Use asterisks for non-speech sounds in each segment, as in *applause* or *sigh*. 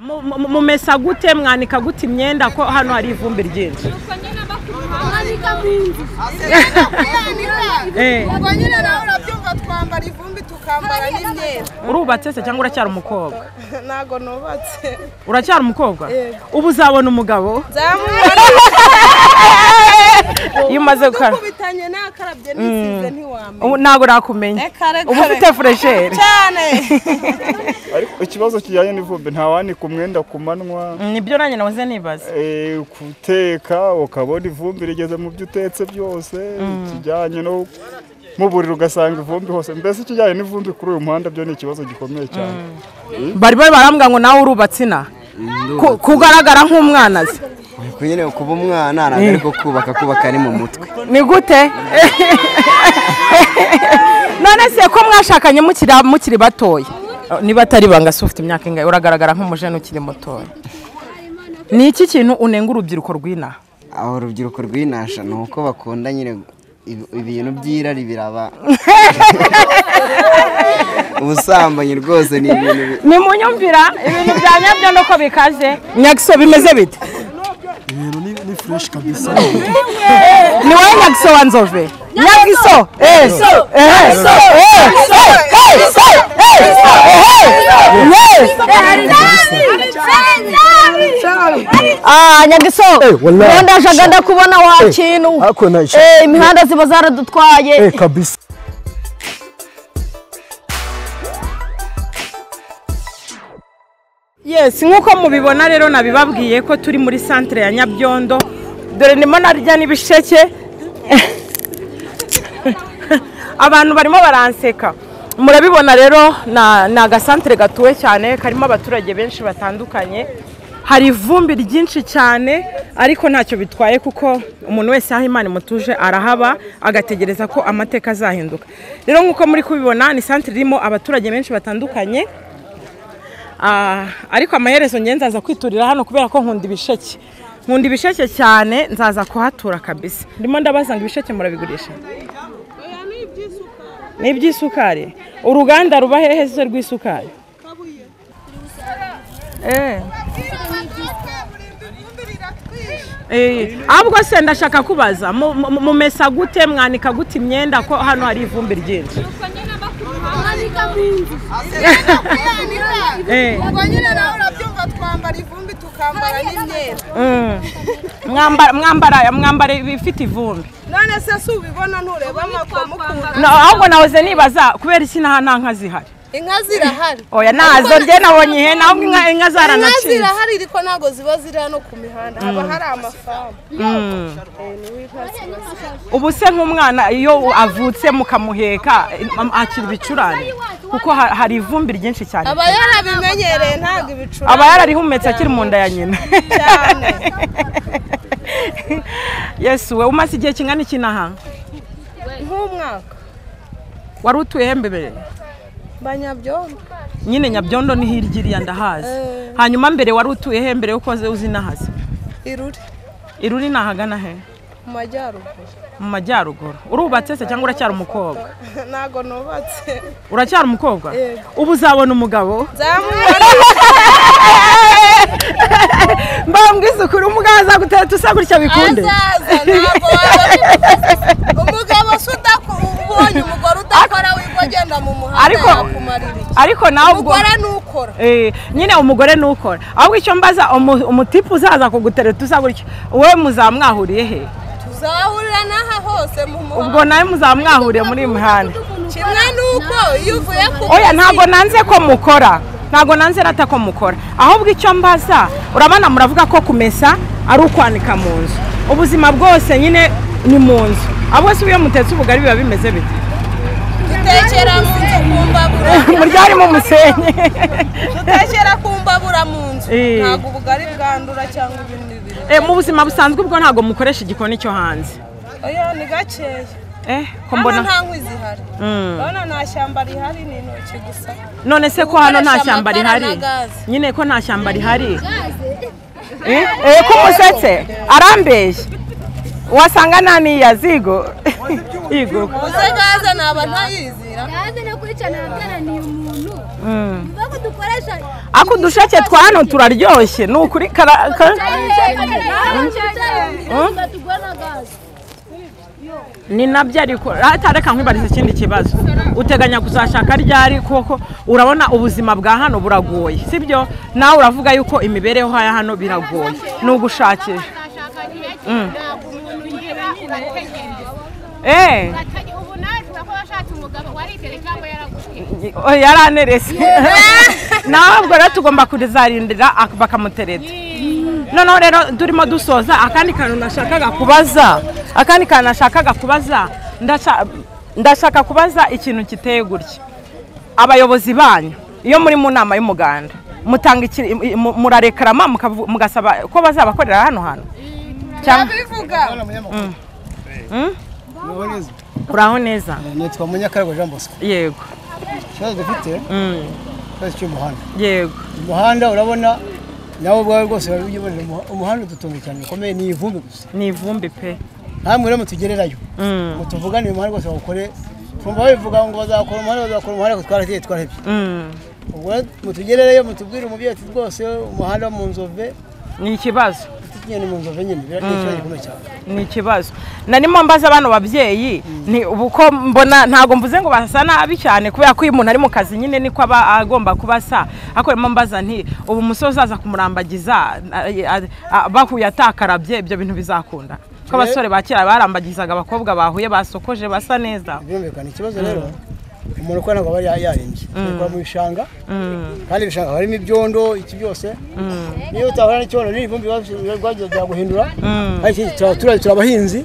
Mu- mu- mumesa gute mwanika gute imyenda ko hano hari ivumbi ryinshi? Eh. urubatse se cyangwa uracyari umukobwa? *laughs* Ntabwo nubatse. Uracyari umukobwa? Ubu uzabona umugabo? *laughs* iyo umaze gukara. Dukubitanye nakarabye nisize ntiwamenya. Ntabwo reka, uba ufite furesheri cyane *laughs* ariko ikibazo kijyanye n'ivumbi ntawanika umwenda ku manywa. Nibyo nanjye nahoze nibaza. Eh, guteka ukabona ivumbi rigeze mu byo utetse byose ikijyanye no mu buriri ugasanga ivumbi hose. Mbese ikijyanye n'ivumbi kuri uyu muhanda byo ni ikibazo gikomeye cyane bari bari barambwira ngo nawe urubatse ina Ku- kugaragara nk'umwana. Ku nyine kuba umwana ntabwo ariko kubaka kubaka ari mu mutwe. Ni gute none se ko mwashakanye mukiri batoya? Niba atari banga se ufite imyaka ingahe? Uragaragara nk'umujene ukiri mutoya. Ni iki kintu unenga urubyiruko rw'inaha aho urubyiruko rw'inasha ni uko bakunda nyine ibi- ibintu by'irari biraba. *laughs* Ubusambanyi rwose ni ibintu bi- ni munyumvira ibintu bya nyabyo nuko bikaze. Nyagiso bimeze bite? Fureshi kabisa. Ni wowe nyagiso wa nzove nyagiso eh, eh, eh, Ah, nyagiso wallahi. ubundi ajaga ndakubona wa kintu Eh, imihanda ziba zaradutwaye eh kabisa yes nk'uko mubibona rero nabibabwiye ko turi muri santire ya nyabyondo dore ndimo narya n'ibisheke. Abantu barimo baranseka. Murabibona rero ni agasantire gatuwe cyane karimo abaturage benshi batandukanye. Hari ivumbi ryinshi cyane ariko ntacyo bitwaye kuko umuntu wese aho imana imutuje arahaba agategereza ko amateka azahinduka. Rero nk'uko muri kubibona ni santire irimo abaturage benshi batandukanye. Ariko amaherezo ngenzi nzaza kwiturira hano kubera ko nkunda ibisheke. Nkunda ibisheke cyane nzaza kuhatura kabisa. Ndimo ndabaza ngo ibisheke murabigurisha? Ni iby'isukari. Uruganda ruba hehe se rw'isukari? Eh. Ahubwo se ndashaka kubaza mu- mumesa gute mwanika gute imyenda ko hano hari ivumbi ryinshi? Eh. ubwo nyine nawe urabyumva twambara ivumbi tukambara n'imyenda mwambara mwambara ibifite ivumbi none se si ubibona ntureba No, ahubwo nahoze nibaza kubera iki nta nka zihari inka zirahari. *laughs* Oya na zo njye nabonye ihene ahubwo inka inka inka zirahari ariko ntabwo ziba ziri hano ku mihanda. Haba hari amafamu Mm. Eh, ubu se nk'umwana iyo avutse mukamuheka am- akira ibicurane? Kuko ha- hari ivumbi ryinshi cyane. Aba yarabimenyereye ntabwo ibicurane. Aba yararihumetse akiri mu nda ya nyina. Cyane. *laughs* Yesu we umaze igihe kingana iki naha? Nk'umwaka. Wari utuye mbere? Banyabyondo nyine nyabyondo ni hirya iriya ndahazi. Eh. hanyuma mbere wari utuye he mbere yuko uzi nahazi iruri. Iruri ni ahagana he? Mu majyaruguru. Mu majyaruguru. Urubatse se cyangwa uracyari umukobwa? *laughs* Ntabwo nubatse. Uracyari umukobwa? Ubu uzabona umugabo? *laughs* Mbambwiza ukuri umugabo azagutera tusa gutya bikunde umugabo se udaku- ubonye umugore udakora wiga agenda mu muhanda Ariko- yakumarira iki? ariko nawe ubwo umugore nukora. Eh, nyine umugore nukora. Ahubwo icyo mbaza umu- umutipe uzaza kugutera tusa gutya wowe muzamwahuriye he? Tuzahurira n'aha hose mu ubwo muhanda nawe muzamwahuriye muri iyi mihanda. Kimwe nuko iyo uvuye ku oya ntabwo nanze ko mukora. Ntabwo nanze rata ko mukora. Ahubwo icyo mbaza urabona muravuga ko kumesa ari ukwanika mu nzu. Ubuzima bwose nyine ni mu nzu. Ahubwo se iyo mutetse ubugari biba bimeze bite? Dutekera mu nzu ku mbabura murya harimo umusenyi dutekera ku mbabura mu nzu. Eh. ntabwo ubugari bwandura cyangwa ibindi mu buzima busanzwe ubwo ntabwo mukoresha igikoni cyo hanze. Oya ni gakeya eh mbona nta nkwi zihari. Mm. urabona nta shyamba rihari ni intoki gusa. None se ko hano nta shyamba rihari? na gaze. nyine ko nta shyamba rihari? eh eh, ko umusetse arambeshya wasanga nta niyazigo igo uze gaze naba ntayizira. Yaze no kuricana yabyaraniye umuntu. Mm. bivuga dukoresha ako udusheke twa hano turaryoshye ni ukuri kara- ka- ni na byo ariko rata reka nkwibariza ikindi kibazo. Uteganya kuzashaka ryari kuko urabona ubuzima bwa hano buragoye sibyo? Nawe uravuga yuko imibereho ya hano biragoye. Ni ugushakisha Mm. Eh, ubu nawe ushobora kuba washatse umugabo waritere cyangwa oh, yaranerese *laughs* ntabwo rero tugomba kuzarindira ak- bakamutereta. Noneho rero turimo dusoza. Akandi kantu nashakaga kubaza akandi kantu nashakaga kubaza ndasha- ndashaka kubaza ikintu kiteye gutya. Abayobozi banyu iyo muri mu nama y'umuganda mutanga murarekarama mugasaba ko bazabakorera hano hantu? Cyangwa uraho neza. Nitwa munyakaragwa jean bosco. Yego. Ikibazo dufite Mm, ikibazo cy'umuhanda yego umuhanda urabona nawe ubwawe rwose wari uyibonera umuha- umuhanda udutunga cyane bikomeye ni ivumbi gusa. Ni ivumbi pe. Ntamwe rero mutugererayo. Mm, ngo tuvugane uyu muhanda rwose bawukore twumva babivuga ngo bazakora umuhanda bazakora umuhanda ariko twaragiye twarahebye mm. ubwo mutugerereyo mutubwire umubyeyi ati rwose umuhanda wo mu nzove. Ni ikibazo. Ni mu nzove nyine bira- ni ikibazo gikomeye cyane ni ikibazo. Narimo mbaza bano babyeyi ni ubu ko mbona ntabwo mvuze ngo basa nabi cyane kubera ko iyo umuntu ari mu kazi nyine niko aba agomba kuba asa. Ariko rero mbaza nti ubu umusore uzaza kumurambagiza bahuye atakarabye ibyo bintu bizakunda? Ko abasore ba kera barambagizaga abakobwa bahuye basokoje basa neza. Birumvikana ikibazo rero umuntu ukora ntabwo aba ya- yarembye. Tukora mu bishanga kandi ibishanga harimo ibyondo iki byose. Niyo utahura n'icyondo n'ivumbi rwagiye byaguhindura. Ariko abaturage turi abahinzi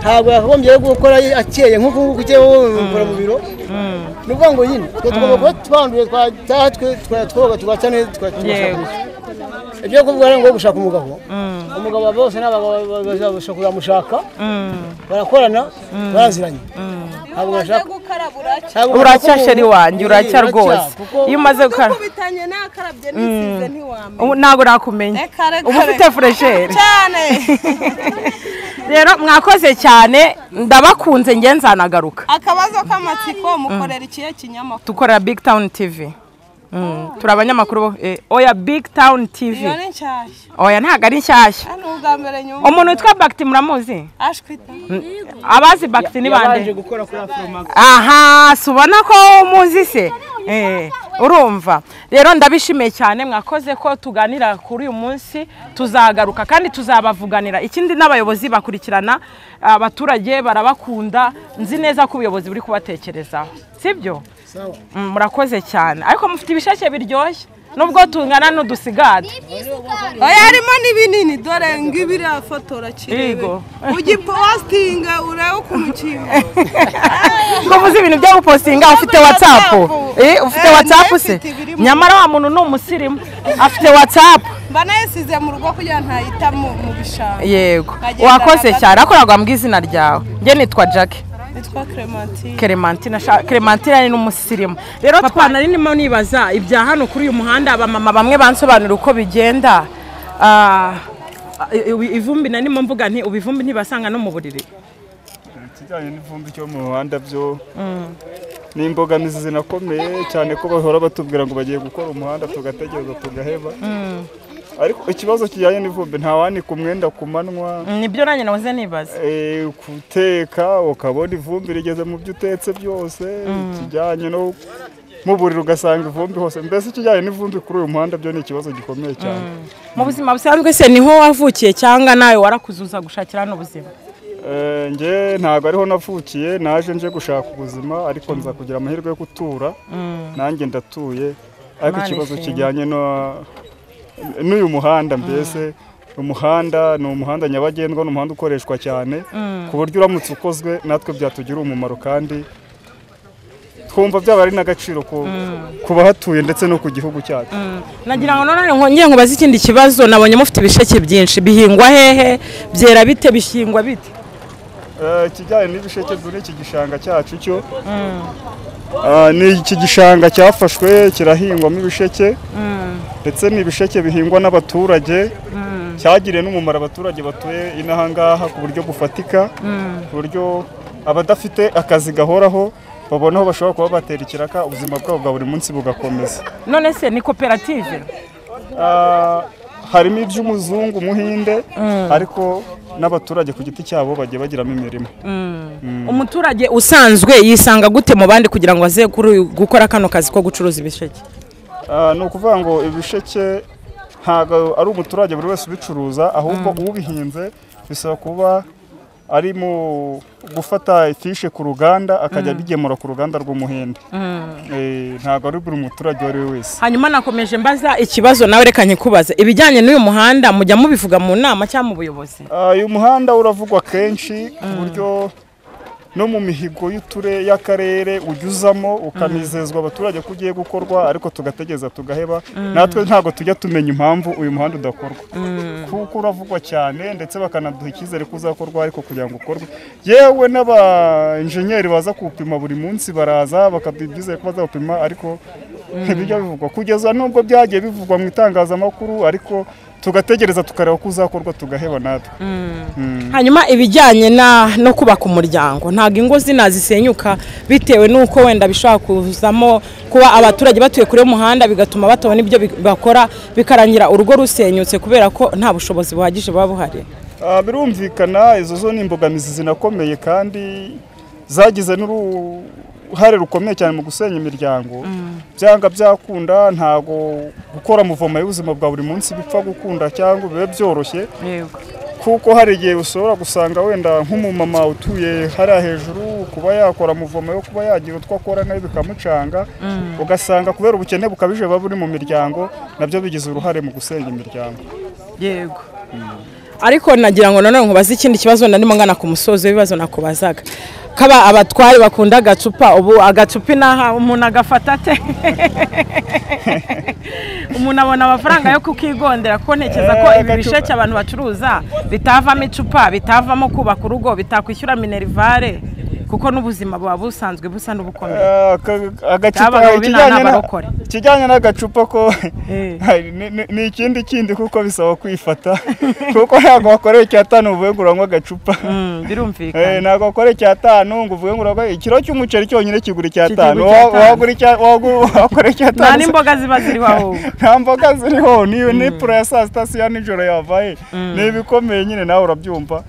ntabwo yakagombye gukora akeye nk'uku nguku ukeye wowe ukora mu biro. Ni ukuvuga ngo nyine twe tugomba kuba twanduye twataha twoga tugacya neza. Ibyo kuvuga ngo gushaka umugabo umugabo bose ni abagabo bashobora kuzamushaka barakorana baraziranye uracya sheri wanjye uracya rwose iyo umaze gukara ubu ntabwo nakumenya uba ufite furesheri cyane. *laughs* Rero mwakoze cyane. Ndabakunze nge nzanagaruka akabazo k'amatsiko mukorera ikihe kinyamakuru? Dukorera big town tv Mm, turi abanyamakuru bo- eh, oya big town tv oya ntabwo ari nshyashya. Umuntu witwa bagiti muramuzi? Ashwita abazi bagiti ni bande? Gukora kuri afromax aha si ubona ko muzi se? Eh, urumva. Rero ndabishimiye cyane mwakoze ko tuganira kuri uyu munsi tuzagaruka kandi tuzabavuganira. Ikindi n'abayobozi bakurikirana abaturage barabakunda. Nzi neza ko ubuyobozi buri kubatekerezaho. Sibyo Mm, murakoze cyane. Ariko mufite ibisheke biryoshye. Nubwo tungana n'udusigati. Oya harimo n'ibinini. Dore ngibiriya fotora kirebe. Yego. ugipositinga urebe ukuntu kimwe ngo uvuze *laughs* ibintu byo gupostinga? Ufite watsapu Eh, ufite Eh, watsapu se? nyamara wa muntu ni umusirimu. Afite watsapu mba nayisize mu rugo kugira ngo ntayita mu bishanga. Yego. Wakoze cyane. Ariko ntabwo wambwiye izina ryawe. Njye nitwa jackie nitwa clementine. Clementine Clementine ni n'umusirimu. Rero papa nari ndimo nibaza ibya hano kuri uyu muhanda abamama bamwe bansobanurira uko bigenda. Ah, ivumbi narimo mvuga nti ubu ivumbi ntibasanga no mu buriri. Ikijyanye n'ivumbi cyo mu muhanda byo ni imbogamizi zinakomeye cyane ko bahora batubwira ngo bagiye gukora umuhanda tugategereza tugaheba. Ariko ikibazo kijyanye n'ivumbi ntawanika umwenda ku manywa. Nibyo nanjye nahoze nibaza. Eh, guteka ukabona ivumbi rigeze mu byo utetse byose ikijyanye no mu buriri ugasanga ivumbi hose. Mbese ikijyanye n'ivumbi kuri uyu muhanda byo ni ikibazo gikomeye cyane. Mu buzima busanzwe se ni ho wavukiye cyangwa nawe warakuzuza gushakira hano ubuzima? Eh, njye ntabwo ariho navukiye naje nje gushaka ubuzima ariko nza kugira amahirwe yo gutura. Nanjye ndatuye. Ariko ikibazo kijyanye no- n'uyu muhanda mbese umuhanda ni umuhanda nyabagendwa ni umuhanda ukoreshwa cyane ku buryo uramutse ukozwe natwe byatugirira umumaro kandi twumva byaba ari n'agaciro ku ku bahatuye ndetse no ku gihugu cyacu. Nagira ngo none nkongere nkubaze ikindi kibazo nabonye mufite ibisheke byinshi. Bihingwa hehe? Byera bite? Bishingwa bite? Eh, ikijyanye n'ibisheke muri iki gishanga cyacu cyo Ah, ni iki gishanga cyafashwe kirahingwamo ibisheke. Ndetse ni ibisheke bihingwa n'abaturage cyagiriye n'umumaro abaturage batuye inaha ngaha ku buryo bufatika ku buryo abadafite akazi gahoraho babona aho bashobora kuba batera ikiraka ubuzima bwabo bwa buri munsi bugakomeza. None se ni koperative? Ah, harimo iby'umuzungu umuhinde ariko n'abaturage ku giti cyabo bagiye bagiramo imirimo. Umuturage usanzwe yisanga gute mu bandi kugira ngo aze gukora kano kazi ko gucuruza ibisheke? *laughs* ni ukuvuga ngo ibisheke ntabwo ari umuturage buri wese ubicuruza ahubwo ubihinze bisaba kuba ari mu gufata ifishe ku ruganda akajya abigemura ku ruganda rw'umuhinde. Eh, ntabwo ari buri muturage uwo ari we wese. Hanyuma nakomeje mbaza ikibazo nawe reka nkikubaze ibijyanye n'uyu muhanda mujya mubivuga mu nama cyangwa mu buyobozi? Ah, uyu muhanda uravugwa kenshi ku buryo no mu mihigo y'uture y'akarere ujya uzamo ukanizezwa abaturage ko ugiye gukorwa ariko tugategereza tugaheba. Natwe ntabwo tujya tumenya impamvu uyu muhanda udakorwa. Kuko uravugwa cyane ndetse bakanaduha icyizere ko uzakorwa ariko kugira ngo ukorwe. Yewe n'abainjeniyeri baza kuwupima buri munsi baraza bakaduha ibyizere ko bazawupima ariko ntibijya bivugwa. Kugeza nubwo byagiye bivugwa mu itangazamakuru ariko tugategereza tukareba ko uzakorwa tugaheba natwe. Hanyuma ibijyanye na no kubaka umuryango ntabwo ingo zina zisenyuka bitewe n'uko wenda bishobora kuzamo kuba abaturage batuye kure y'umuhanda bigatuma batabona ibyo bakora bikarangira urugo rusenyutse kubera ko nta bushobozi buhagije buba buhari. Ah, birumvikana izo zo ni imbogamizi zinakomeye kandi zagize n'uruhare rukomeye cyane mu gusenya imiryango. Byanga byakunda ntabwo gukora muvoma y'ubuzima bwa buri munsi bipfa gukunda cyangwa bibe byoroshye. Kuko hari igihe ushobora gusanga wenda nk'umumama utuye hariya hejuru kuba yakora muvoma yo kuba yagira utwo akora nawe bikamucanga. Ugasanga kubera ubukene bukabije buba buri mu miryango na byo bigize uruhare mu gusenya imiryango. Yego. Ariko nagira ngo nanone nkubaze ikindi kibazo narimo ngana ku musozo w'ibibazo nakubazaga. Kaba abatwari bakunda agacupa ubu agacupa inaha umuntu agafata ate? *laughs* Umuntu abona amafaranga yo kukigondera kuko ntekereza ko Eh, ibi bisheke abantu bacuruza bitavamo icupa bitavamo kubaka urugo bitakwishyura minerivare. Kuko n'ubuzima buba busanzwe busa n'ubukomeye. Eh, ikijyanye n'agacupa ko Eh. *laughs* ni- ikindi kindi kuko bisaba kwifata. *laughs* Kuko ntabwo wakoreye icyatanu uvuye ngo uranywa agacupa. Mm, Eh, birumvikana ntabwo wakoreye icyatanu ngo uvuge ngo uranywa ikiro cy'umuceri cyonyine kigura icyatanu. Kigura icyatanu. wakoreye nta n'imboga ziba ziriho ahubwo *laughs* nta mboga ziriho. Ni ni puro ya saa sita si ya nijoro yavaye ni ibikomeye nyine nawe urabyumva.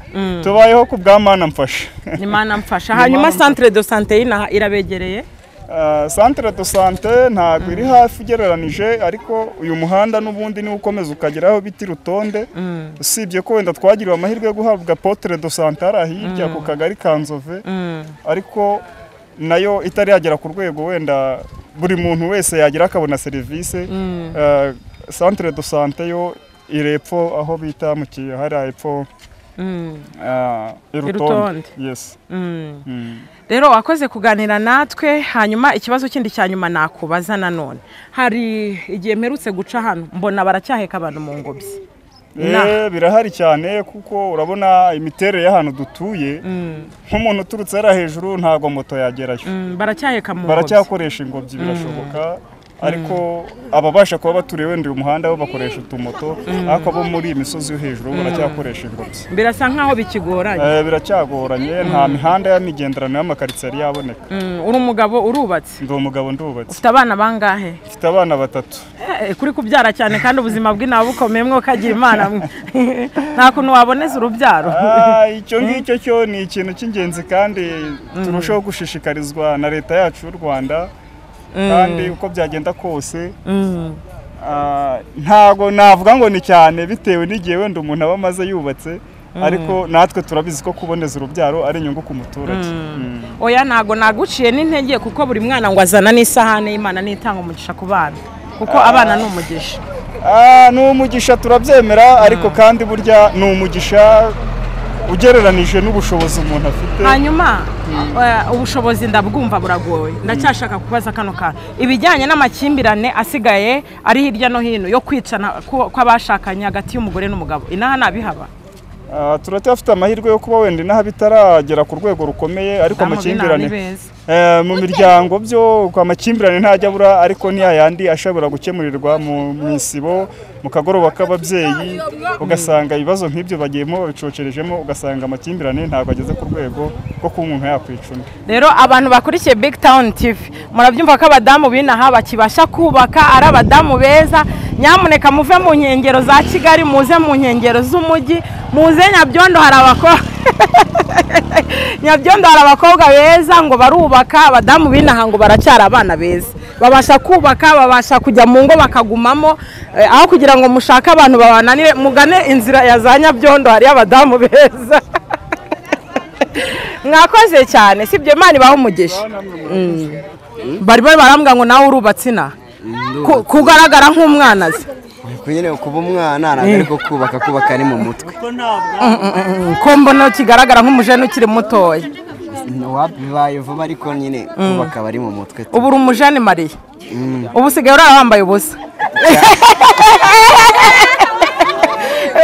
Tubayeho ku bwa mana mfasha. Ni mana mfasha. Hanyuma centre de sante y'inaha irabegereye? Ah, centre de sante ntabwo iri hafi ugereranije ariko uyu muhanda n'ubundi niwo ukomeza ukageraho biti rutonde. Usibye ko wenda twagiriwe amahirwe yo guhabwa potere de sante hirya ku kagari ka nzove. Ariko na yo itari yagera ku rwego wenda buri muntu wese yagira akabona serivisi. Ah, centre de sante yo iri epfo aho bita mu hariya epfo ah, i Rutonde. rutonde yes. Mm. rero wakoze kuganira natwe hanyuma ikibazo kindi cya nyuma nakubaza nanone hari igihe mperutse guca hano mbona baracyaheka abantu mu ngobyi. Eh, birahari cyane kuko urabona imiterere y'ahantu dutuye. Nk'umuntu uturutse hariya hejuru ntabwo moto yagerayo Mm, baracyaheka mu ngobyi. Baracyakoresha ingobyi birashoboka. Ariko ababasha kuba baturiye wenda uyu muhanda bo bakoresha utumoto ariko abo muri iyi misozi yo hejuru baracyakoresha ingobyi. Birasa nkaho bikigoranye. Eh, biracyagoranye. Nta mihanda y'imigenderano y'amakaritsiye yari yaboneka. Mm, uri umugabo urubatse? Ndi umugabo ndubatse. Ufite abana bangahe? Mfite abana batatu. Eh, kuri kubyara cyane kandi ubuzima bw'inawe bukomeye mwo kagira imana mwe. *laughs* Nta kuntu waboneza urubyaro. Ah, icyo ngicyo cyo ni ikintu cy'ingenzi kandi turushaho gushishikarizwa na leta yacu y'u rwanda kandi uko byagenda kose Mm. ah, ntago navuga ngo ni cyane bitewe n'igihe wenda umuntu aba amaze yubatse ariko natwe turabizi ko kuboneza urubyaro ari inyungu ku muturage. Mm. oya ntago naguciye n'intege kuko buri mwana ngo azana n'isahane y'imana n'itanga umugisha ku bana. Kuko abana ni umugisha. Ah, ni umugisha turabyemera ariko kandi burya ni umugisha ugereranije n'ubushobozi umuntu afite. Hanyuma eh, ubushobozi ndabwumva buragoye. Ndacyashaka kubaza kano kantu ibijyanye n'amakimbirane asigaye ari hirya no hino yo kwicana kw'abashakanye hagati y'umugore n'umugabo. Inaha ntabihaba Ah, turacyafite amahirwe yo kuba wenda inaha bitaragera ku rwego rukomeye ariko amakimbirane mu miryango byo ku amakimbirane ntajya abura ariko ni yayandi ashobora gukemurirwa mu isibo mu kagoroba k'ababyeyi ugasanga ibibazo nk'ibyo bagiyemo babicocerejemo ugasanga amakimbirane ntabwo ageze ku rwego bwo kuba umuntu yakwica undi rero abantu bakurikiye big town tv murabyumva ko abadamu b'inaha bakibasha kubaka ari abadamu beza. Nyamuneka muve mu nkengero za kigali muze mu nkengero z'umujyi muze nyabyondo hari abakobwa *laughs* nyabyondo hari abakobwa beza ngo barubaka abadamu b'inaha ngo baracyari abana beza. Babasha kubaka babasha kujya mu ngo bakagumamo eh, aho kugira ngo mushake abantu babananire mugane inzira ya za nyabyondo hariyo abadamu beza. *laughs* Mwakoze cyane si ibyo imana ibaho umugisha. Mm. bari barambwira ngo nawe urubatse ina? Ku- kugaragara nk'umwana ze nyine kuba umwana ntabwo ariko kubaka kubaka ari mu mutwe. Mm, ko mbona kigaragara nk'umujene ukiri mutoya. Bibaye vuba ariko nyine kubaka aba ari mu mutwe ubu uri umujene mariya ubu usigaye urara wambaye ubusa. *laughs*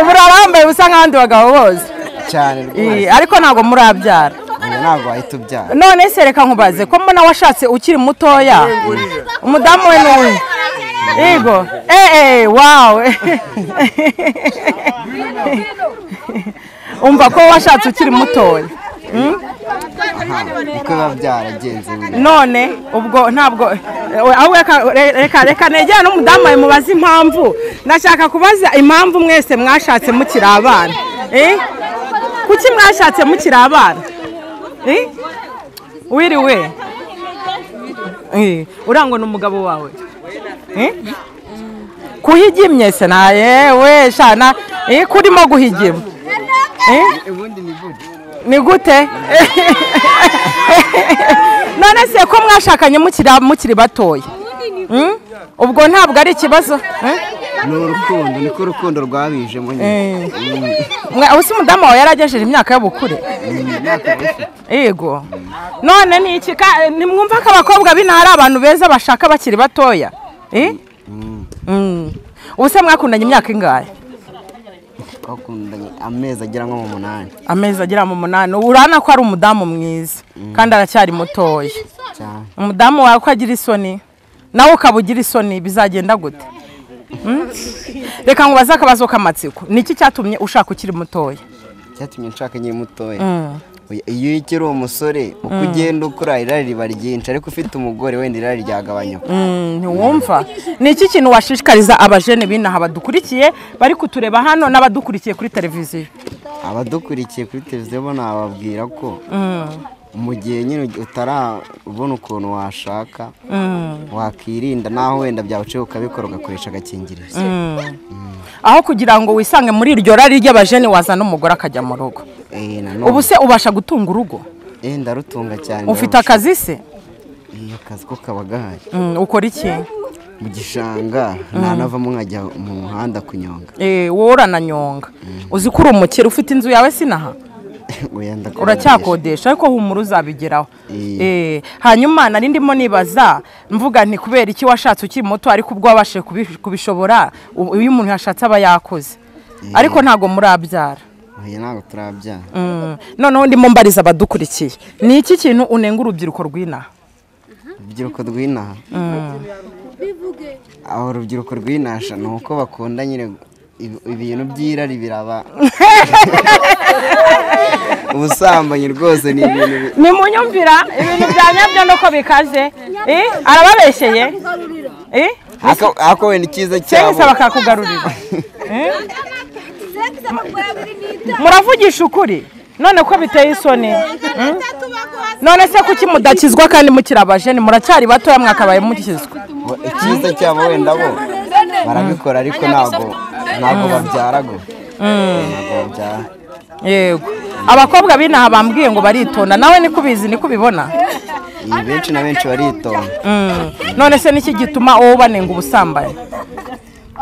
Ubu wambaye ubusa nk'abandi bagabo bose. Cyane rwose. Ariko ntabwo murabyara. Ntabwo wahita ubyara. None se reka nkubaze ko mbona washatse ukiri mutoya? Umudamu we ni uyu. Yego eee wawe *laughs* umva ko washatse ukiri mutoya. Niko biba byaragenze none ubwo ntabwo eh, reka- reka negera n'umudamu wawe mubaze impamvu. Ndashaka kubaza impamvu mwese mwashatse mukiri abana. Eh? kuki mwashatse mukiri abana? Eh? wiriwe. Eh, urangwa n'umugabo wawe. Eh? Kuhigimye se na yewe shana. Eh, kurimo guhigima Eh? ni gute *laughs* none se ko mwashakanye mukiri batoya Mm? ubwo ntabwo ari ikibazo. Eh? ni urukundo niko urukundo rwabijemo nyine. Mwe- ubu se umudamu wawe yaragejeje imyaka y'ubukure. Yego. None ni iki nimwumva ko abakobwa ari abantu beza bashaka bakiri batoya? Eh? Mm. ubu se mwakundanye imyaka ingahe? Twakundanye amezi agera nko mu munani. Amezi agera mu munani. Urabona ko ari umudamu mwiza kandi aracyari mutoya. Cyane. Umudamu wawe ko agira isoni nawe ukaba ugira isoni bizagenda gute? Mm? reka nkubaze akabazo k'amatsiko. Ni iki cyatumye ushaka ukiri mutoya? Cyatumye nshaka nkiri mutoya. Oya, iyo ukiri umusore uko ugenda ukura irari riba ryinshi ariko ufite umugore wenda irari ryagabanyuka. Mm, ntiwumva? Ni iki kintu washishikariza abajene b'inaha badukurikiye? Bari kutureba hano n'abadukurikiye kuri televiziyo. Abadukurikiye kuri televiziyo bo nababwira ko mu gihe nyine utarabona ukuntu washaka wakirinda naho wenda byawuciye ukabikora ugakoresha agakingirizo. Aho kugira ngo wisange muri iryo rari ry'abajene wazana umugore akajya mu rugo. Eh, ubu se ubasha gutunga urugo. Eh, ndarutunga cyane ufite akazi se? Iyo akazi ko kaba gahari. Mm, ukora iki? Mu gishanga ntanavamo nkajya mu muhanda kunyonga. Eh, wowe urananyonga uzi ko uri umukire ufite inzu yawe sinaha. *coughs* uracyakodesha ariko humura uzabigeraho. Eh. Hanyuma nari ndimo nibaza mvuga nti kubera iki washatse ukiri muto ariko ubwo wabashije kubi- kubishobora iyo umuntu yashatse aba yakoze. Ariko ntabwo murabyara. Ntabwo turabyara. Mm, noneho ndimo mbariza abadukurikiye. Ni iki kintu unenga urubyiruko rw'inaha? Urubyiruko rw'inaha? Aho urubyiruko rw'inasha ni uko bakunda nyine ibintu by'irari biraba *laughs* ubusambanyi rwose ni ibintu bi- ni munyumvira ibintu bya nyabyo nuko bikaze. Eh, arababeshyeye Eh, Ako- wenda icyiza cyabo sengisa bakakugarurira *laughs* Eh? muravugisha ukuri. None ko biteye isoni. None se kuki mudakizwa kandi mukiri abajeni muracyari batoya mwakabaye mukizwa. Icyiza cyabo wenda bo barabikora ariko ntabwo. Ntabwo babyara go ntabwo babyara. Yego. Abakobwa b'inaha bambwiye ngo baritonda. Nawe niko ubizi niko ubibona iyi benshi na benshi baritonda. Mm. none se niki gituma wowe ubanenga ubusambanyi?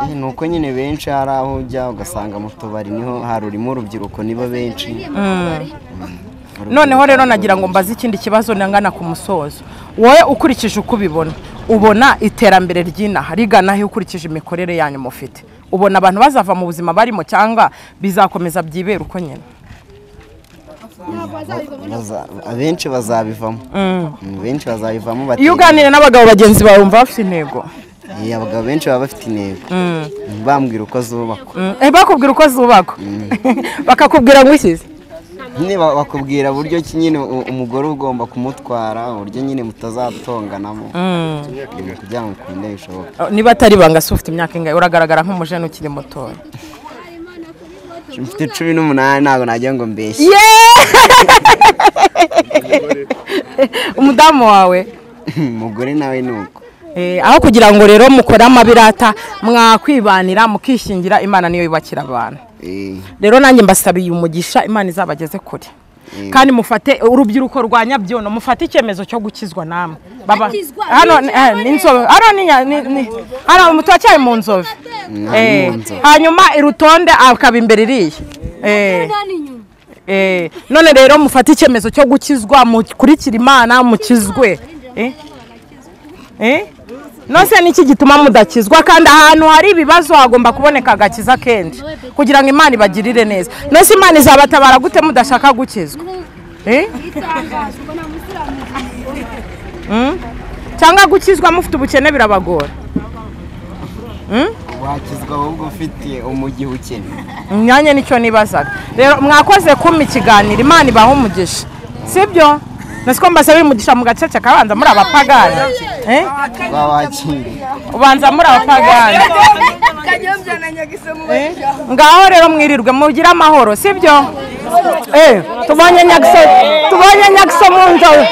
Eh, ni uko nyine benshi hari aho ujya ugasanga mu tubari ni ho harurimo urubyiruko nibo benshi. Noneho rero nagira ngo mbaze ikindi kibazo nangana ku musozo. Wowe ukurikije uko ubibona ubona iterambere ry'inaha rigana he ukurikije imikorere yanyu mufite. Ubona abantu bazava mu buzima barimo cyangwa bizakomeza byibera uko nyine. Abenshi bazabivamo. Mm, benshi bazabivamo iyo uganira n'abagabo bagenzi bawe wumva bafite intego? Abagabo benshi baba bafite intego. Bambwira uko zubakwa. Mm. Eh, bakubwira uko zubakwa. *laughs* Bakakubwira ngo ushyize. Nyine ba- bakubwira buryo ki nyine umugore ugomba kumutwara uburyo nyine mutazatonganamo ibintu kugira ngo ukunde bishoboka niba atari ibanga se ufite imyaka ingahe uragaragara nk'umujene ukiri mutoya mfite cumi n'umunani ntabwo nagira ngo mbeshye. *laughs* Umudamu wawe? Umugore nawe ni uko. Eh, aho kugira ngo rero mukore amabirata mwakwibanira mukishingira imana niyo yubakira abantu. Rero nanjye mbasabiye umugisha imana izabageze kure. Kandi mufate urubyiruko rwa nyabyono mufate icyemezo cyo gukizwa namwe. Baba hano eh, ni inzobe. Hano ni mutu wacyari mu nzove Eh, hanyuma irutonde akaba imbere iriya. Eh, eh, none rero mufate icyemezo cyo gukizwa mukurikira imana mukizwe. Nose niki gituma mudakizwa kandi ahantu hari ibibazo hagomba kuboneka agakiza kenshi kugira ngo imana ibagirire neza. Nose imana izabatabara gute mudashaka gukizwa? Eh? Mm? cyangwa gukizwa mufite ubukene birabagora. Wakizwa ahubwo ufite umugihe ukene imyanya ni cyo nibazaga. Rero mwakoze kumpa ikiganiro imana ibaha umugisha. Sibyo nasiko mbasabira umugisha mu gacece kabanza muri abapagani. Eh? twabakiriye ubanza muri abapagani. Eh? ngaho rero mwirirwe mugire amahoro sibyo? Eh, tubonye nyagiso tubonye nyagiso mu nzobe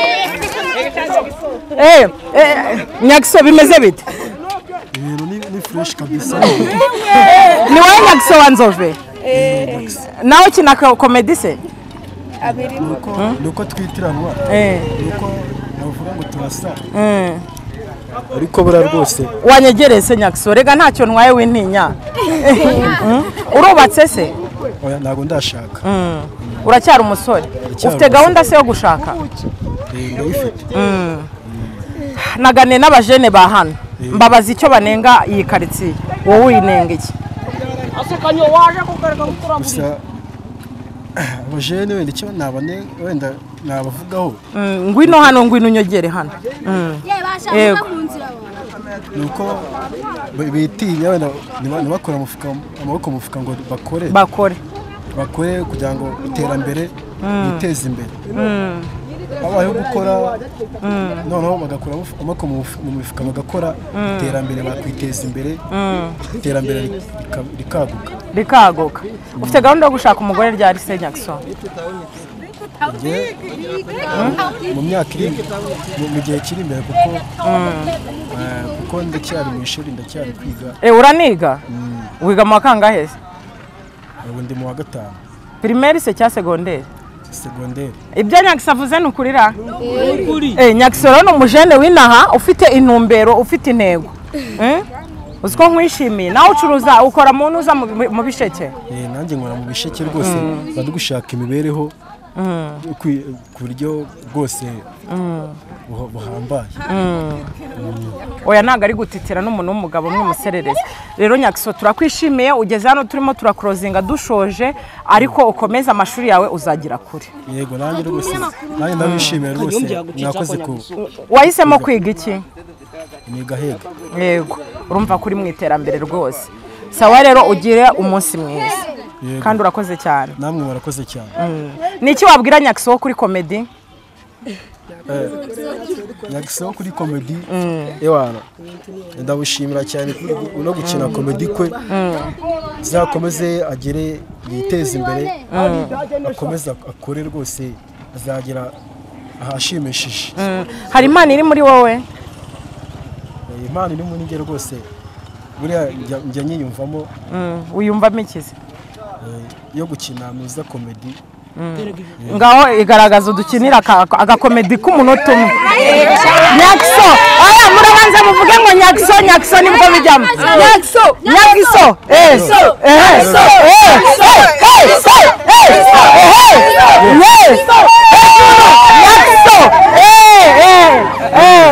Eh, eh, nyagiso bimeze bite? Ni, ni fresh kabisa. Ni wowe nyagiso wa nzove? Nawe ukina ko- komedi se? Nuko nuko twitiranwa. Eh, nuko navuga ngo turasa. Mm. ariko buriya rwose wanyegerese nyagiso rega ntacyo ntwaye w'intinya *laughs* Mm. urubatse se? Oya ntabwo ndashaka. Uracyari umusore? Ufite gahunda se yo gushaka? Eh, ndayifite. Naganiye n'abajene ba hano. Mbabaza icyo banenga iyi karitsiye. Wowe uyinenga iki? Gusa *coughs* abajene wenda icyo nabane wenda nabavugaho. Mm, ngwino hano ngwino unyogere hano. Mm. Yego. ni uko bi- bitinya wenda ntibakore amaboko mu mufuka ngo bakore. Bakore. Bakore kugira ngo iterambere biteze imbere. Habayeho gukora noneho bagakura amaboko mu mifuka bagakora iterambere bakwiteza imbere iterambere rika- rikaguka. Rikaguka ufite gahunda yo gushaka umugore rya rise Njye, mu myaka iri mu- gihe kiri imbere kuko eh, kuko ndacyari mu ishuri ndacyari kwiga. Eh, uraniga? Wiga mu wa kangahe se ubu ndi mu wa gatanu. Pirimeri se cya segonderi segonderi ibyo nyagiso avuze ni ukurira? Eh, nyagiso rero ni umujene w'inaha ufite intumbero ufite intego. Eh? uzi ko nkwishimiye. Nawe ucuruza ukora mu ntuza mu bisheke? Eh, nanjye nkora mu bisheke rwose. Bari gushaka imibereho. Ku buryo bwose buha- buhambaye. Oya ntabwo ari gutitira n'umuntu w'umugabo mw'umusererezi rero nyagiso turakwishimiye. Ugeze hano turimo turakurozinga dushoje ariko ukomeze amashuri yawe uzagira kure. Yego nanjye rwose nanjye ndabishimiye rwose. Mwakoze ku wahisemo kwiga iki? Ni gahega yego. Urumva ko uri mu iterambere rwose. Sawa rero ugire umunsi mwiza. Kandi urakoze cyane. Namwe murakoze cyane. Ni iki wabwira nyagiso wo kuri komedi nyagiseho kuri komedi ewana ndabushimira cyane no gukina komedi kwe. Zakomeze agere yiteze imbere. Akomeze akore rwose azagera ahashimishije. Hari impano iri muri wowe? Eh, impano iri muri njye rwose. Buriya njya- nyiyumvamo. Mm, wiyumvamo ikizi eh, yo gukina muza komedi ngaho igaragaza udukinira agakomedi k'umunota umwe. Nyagiso oya murabanza muvuge ngo nyagiso nyagiso ni bwo bijyamo. Nyagiso nyagiso eh. Eh. Eh. Eh. Nyagiso eh. Eh. Eh.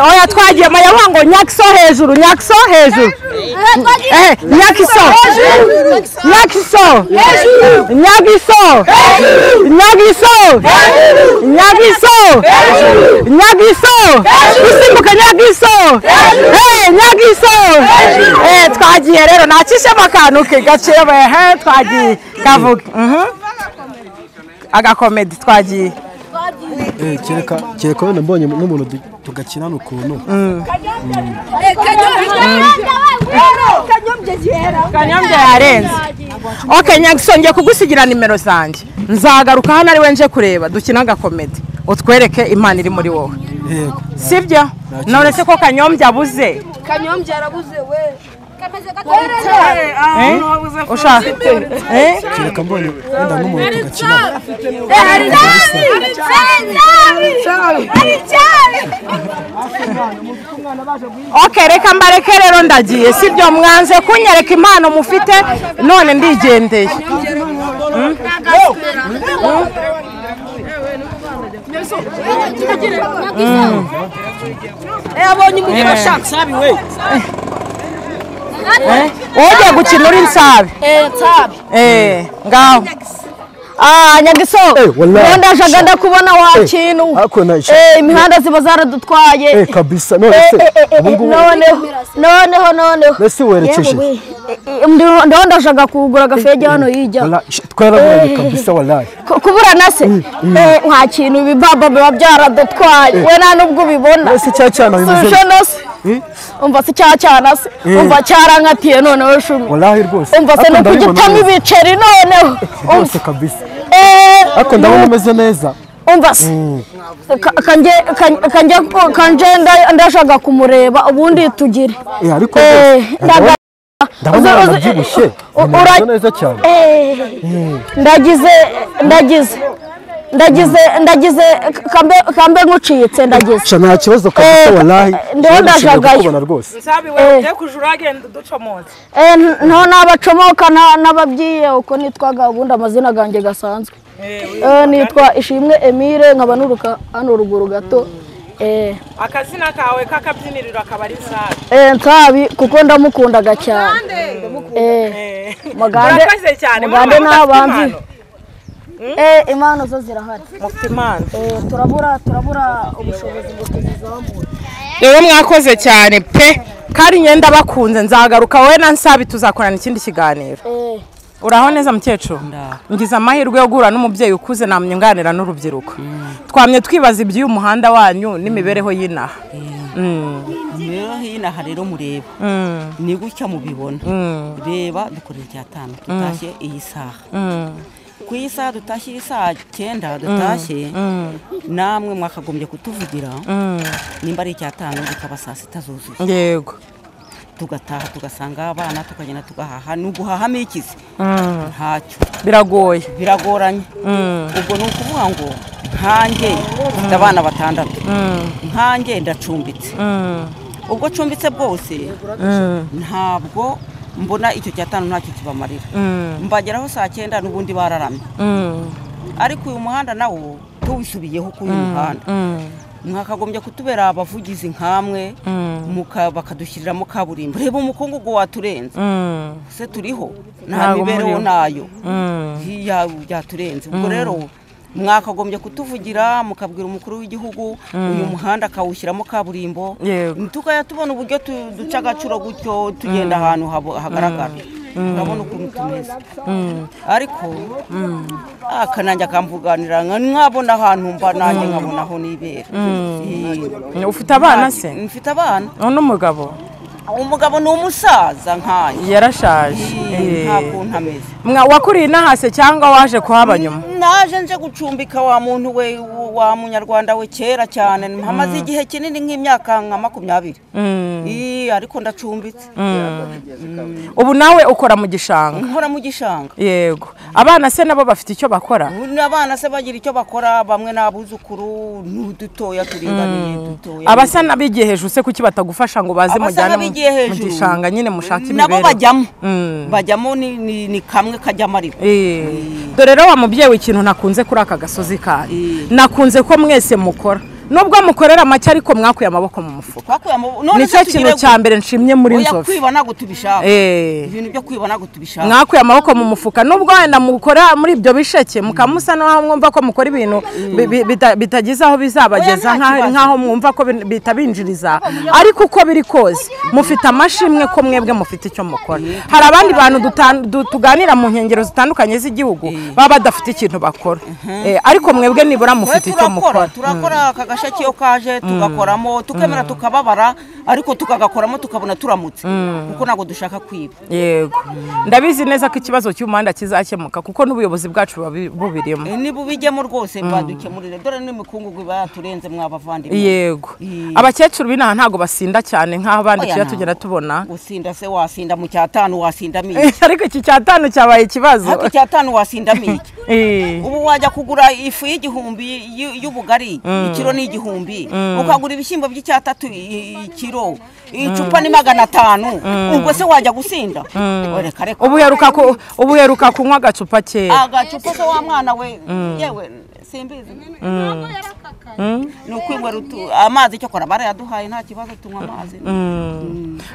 Oya twagiye mayavuga ngo nyagiso hejuru nyagiso hejuru. Eh nyagiso. Nyagiso. Nyagiso. Nyagiso. Usimbuka nyagiso. Eh nyagiso. Eh twagiye rero nakishemo akantu ke gaciye he twagiye kavuga mhm. Agakomedi. Twagiye. Eh, kereka kereka wenda mbonye n'umuntu tugakinana ukuntu kanyombya yarenze. Ok nyagiso ngiye kugusigira nimero zanjye. Nzagaruka hano ari we nje kureba. Dukina agakomedi utwereke impano iri muri wowe. Sibyo? None se ko kanyombya abuze kanyombya arabuze we. Eh? Ushaka kereka mbonye wenda nk'umuntu tugakinana ok reka mbareke rero ndagiye sibyo mwanze kunyereka impano mufite none ndigendeye yabonye umugabo ashaka sabi we Eh? wowe ugiye gukina uri nsabe eh Eh, ngaho ah nyagiso ubundi ajaga ndakubona wa kintu ariko na eh imihanda ziba zaradutwaye. eh kabisa. Noneho noneho noneho mbese werekeje eh, ndiho ndashaka kugura agafege hano hirya twarabonye kabisa wallahi. Ku- kubura na se Eh, nta kintu ibibaba biba byaradutwaye we nta nubwo ubibona? Mbese cya cyana bimeze umva se cya cyana se umva cyarankatiye noneho shumi umva se no kugitamo neza. ibiceri noneho rwose kabisa ariko ndabona umeze neza umva se Ka- kanje- kan- kanje- kanje nda- ndashaka kumureba ubundi tugire ndabona uzi- uzi- yanabyibushye u- bimeze ura- neza cyane ndagize ndagize ndagize ndagize kambe kambe nkucitse ndagize. Nta kibazo kabisa Eh, wallahi. ndiho ndajagayo. kubona rwose. Nsabe Eh. we ujye kujura agenda uducomotse Eh, n- nto nabacomoka na- n'ababyiye uko nitwaga ubundi amazina ganjye gasanzwe. Eh, nitwa ishimwe emile nkaba nuruka hano ruguru gato. Eh, akazina kawe k'akabyiniriro akaba ari nsabe eh, nsabi kuko ndamukundaga cyane. Eh, mugande n'abanzi impano. Eh, impano zo zirahari mufite impano Eh, turabura turabura ubushobozi ngo tuzizamure rero mwakoze cyane pe kandi ngenda bakunze nzagaruka wowe na nsabi tuzakorana ikindi kiganiro. Eh, uraho neza mukecuru? Ngize amahirwe yo guhura n'umubyeyi ukuze namwe nganira n'urubyiruko. Twamye twibaza iby'uyu muhanda wanyu n'imibereho y'inaha. Mm, rero hino aha rero mureba. Mm, ni gutya mubibona. Mm, reba dukorera icyatanu dutashye iyi saha. Mm, ku iyi saha dutashye iyi saha cyenda dutashye mm, namwe mwakagombye kutuvugira. Mm. nimba ari icyatanu bikaba saa sita zuzuye yego. Tugataha tugasanga abana tukagenda tugahaha. Ni uguhahamo ikizi Mm, ntacyo. Biragoye. Biragoranye. Mm, ubwo ni ukuvuga ngo nkanjye mfite abana batandatu. Mm, nkanjye ndacumbitse. Mm, ubwo cumbitse bwose mm, ntabwo mbona icyo cyatanu ntacyo kibamarira. Mm, mbageraho saa cyenda n'ubundi bararamye. Mm, ariko uyu muhanda nawo tuwisubiyeho kuri uyu muhanda. Mm, mwakagombye kutubera abavugizi nkamwe bakadushyiriramo kaburimbo. Reba umukungugu waturenze. Se turiho? Nta mibereho na yo. Ya- byaturenze ubwo rero mwakagombye kutuvugira mukabwira umukuru w'igihugu uyu muhanda akawushyiramo kaburimbo. Tukajya tubona uburyo duca agaciro gutyo tugenda ahantu habo- hagaragara. Urabona ukuntu tumeze. Ariko akanange akamvuganira nkabona ahantu mba nanjye nkabona aho nibera. Eh, ufite abana se? Mfite abana. N'umugabo? Umugabo ni umusaza nkanjye. Yarashaje. Eh, nta kuntu ameze. Wakuriye inahase cyangwa waje kuhaba nyuma? Naje nje gucumbika wa muntu we wa munyarwanda we kera cyane. Hamaze igihe kinini nk'imyaka nka makumyabiri. Mm, ariko ndacumbitse. Ubu nawe ukora mu gishanga? Nkora mu gishanga. Yego. Abana se nabo bafite icyo bakora? Abana se bagira icyo bakora bamwe ni abuzukuru n'udutoya turinganiye dutoya. Abasa n'abigiye hejuru se kuki batagufasha ngo baze mujyane mu gishanga? Nyine mushake nabo imibereho. bajyamo. Mm. bajyamo ni- kamwe kajyamo ariko dore rero wa mubyeyi w'ikintu nakunze kuri aka gasozi kanyu Eh. nakunze ko mwese mukora nubwo mukorera make ariko mwakuye amaboko mu mufuka. Nicyo kintu cya mbere nshimye muri nzovu Eh. ibintu byo kwiba ntabwo tubishaka mwakuye amaboko mu mufuka. Nubwo wenda mukora muri ibyo bisheke mukamusa n'aho mwumva ko mukora ibintu bi- bi- bita- bitagize aho bizabageza nk'aho- mwumva ko bin- bitabinjiriza ariko uko biri kose mufite amashimwe ko mwebwe mufite icyo mukora. Hari abandi bantu tuganira mu nkengero zitandukanye z'igihugu baba badafite ikintu bakora. Eh, ariko mwebwe nibura mufite icyo mukora. Gasheke iyo kaje tugakoramo tukemera tukababara ariko tukagakoramo tukabona turamutse. Kuko ntabwo dushaka kwiba. Yego. Ndabizi neza ko ikibazo cy'umuhanda kizakemuka kuko n'ubuyobozi bwacu bubirimo. Eh, niba ubijyemo rwose badukemurire dore n'imikungugu iba yaturenze mwabavandimwe yego. Abakecuru b'inaha ntabwo basinda cyane nk'aho abandi tujya tugenda tubona. Usinda se wasinda mu cyatanu wasindamo iki? *laughs* Ariko iki cyatanu cyabaye ikibazo. Ariko icyatanu wasindamo iki? *laughs* Ubu wajya kugura ifu y'igihumbi y'ubugari ikiro ni igihumbi ukagura ibishyimbo by'icyatatu ikiro icupa ni magana atanu ubwo se wajya gusinda? Reka ubu uheruka kunywa agacupa kera. Agacupa se wa mwana we. Yewe simbizi. Ni ukwinywera utu- amazi icyo kora barayaduhaye nta kibazo tunywa amazi.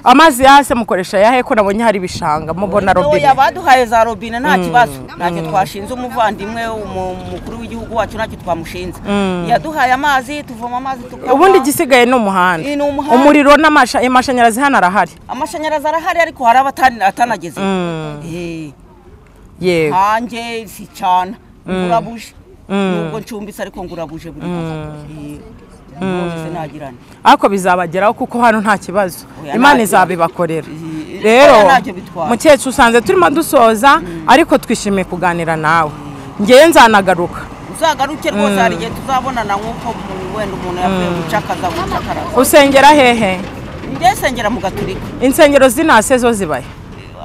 Amazi yahase mukoresha yahe ko nabonye hari ibishanga mubona robine. baduhaye za robine nta kibazo. Ntacyo twashinze umuvandimwe umu- umukuru w'igihugu wacu ntacyo twamushinze. Yaduhaye amazi tuvoma amazi ubundi igisigaye ni umuhanda. Ni umuhanda. N'amasha- amashanyarazi hano arahari. Amashanyarazi arahari ariko hari abatani- atanageze Eh, yego. Hanjye si cyane. Ngurabuje. Nubwo ncumbitse ariko ngurabuje buri nagirane ariko bizabageraho kuko hano nta kibazo. Imana izabibakorera. Rero mukecuru usanze turimo dusoza ariko twishimiye kuganira nawe. Ngewe nzanagaruka. Uzagaruke rwose hari igihe tuzabonana nk'uko wenda umuntu yavuye gucakaza gucakaraza usengera hehe? Njye sengera mu gaturika. Insengero zinase zo zibaye.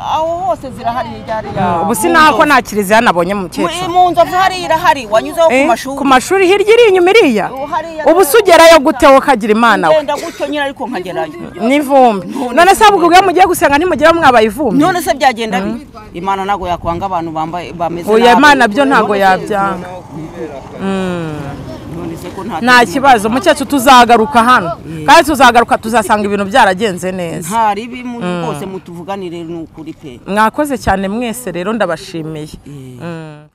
Aho hose zirahari hirya hariya ubu sinako nta kiliziya nabonye Mu- mukecuru mu nzovu hariya irahari wanyuzeho ku Eh, mashuri. ku mashuri hirya iri inyuma iriya? Oh, ubu se ugerayo gute wowe ukagira imana we? Ngenda gutyo nyine ariko nkagerayo. N'ivumbi none se ubwo ubwo mugiye gusenga ntimugeraho mwabaye ivumbi? None se byagenda bite? Imana ntabwo yakwanga abantu bambaye bameze oya nabi. imana byo ntabwo yabyanga. Ko nta kibazo. Mukecuru tuzagaruka hano. Kandi tuzagaruka tuzasanga ibintu byaragenze neza. Nta ribi mu- rwose mutuvuganire ni ukuri pe. Mwakoze cyane mwese rero ndabashimiye. Mm.